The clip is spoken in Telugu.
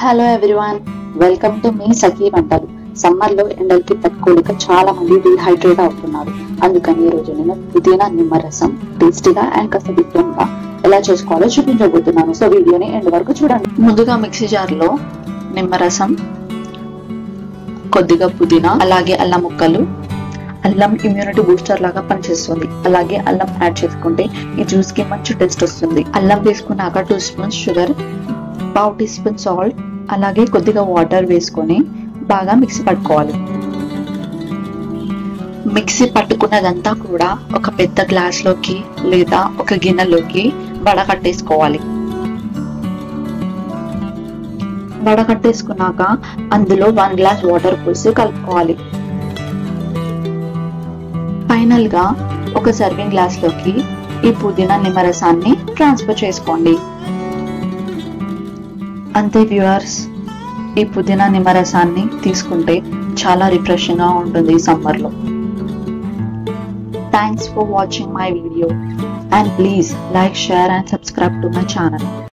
హలో ఎవ్రీవన్ వెల్కమ్ టు మీ సఖీ వంటలు. సమ్మర్లో ఎండలకి తట్టుకోలేక చాలా మంది డిహైడ్రేట్ అవుతున్నారు. అందుకని ఈ రోజు నేను పుదీనా నిమ్మరసం టేస్టీగా అండ్ కాస్త డిఫరెంట్గా ఎలా చేసుకోవాలో చూపించబోతున్నాను. సో వీడియోని ఎండ్ వరకు చూడండి. ముందుగా మిక్సీ జార్లో నిమ్మరసం కొద్దిగా పుదీనా అలాగే అల్లం ముక్కలు. అల్లం ఇమ్యూనిటీ బూస్టర్ లాగా పనిచేస్తుంది. అలాగే అల్లం యాడ్ చేసుకుంటే ఈ జ్యూస్కి మంచి టేస్ట్ వస్తుంది. అల్లం వేసుకున్నాక టూ స్పూన్స్ షుగర్ పావు టీ స్పూన్ సాల్ట్ అలాగే కొద్దిగా వాటర్ వేసుకొని బాగా మిక్సీ పట్టుకోవాలి. మిక్సీ పట్టుకున్నదంతా కూడా ఒక పెద్ద గ్లాస్లోకి లేదా ఒక గిన్నెలోకి వడకట్టేసుకోవాలి వడకట్టేసుకున్నాక అందులో వన్ గ్లాస్ వాటర్ పోసి కలుపుకోవాలి. ఫైనల్గా ఒక సర్వింగ్ గ్లాస్లోకి ఈ పుదీనా నిమ్మరసాన్ని ట్రాన్స్ఫర్ చేసుకోండి. అంతే వ్యూవర్స్ ఈ పుదీనా నిమ్మరసాన్ని తీసుకుంటే చాలా రిఫ్రెషింగ్గా ఉంటుంది సమ్మర్లో thanks for watching my video and please like share and subscribe to my channel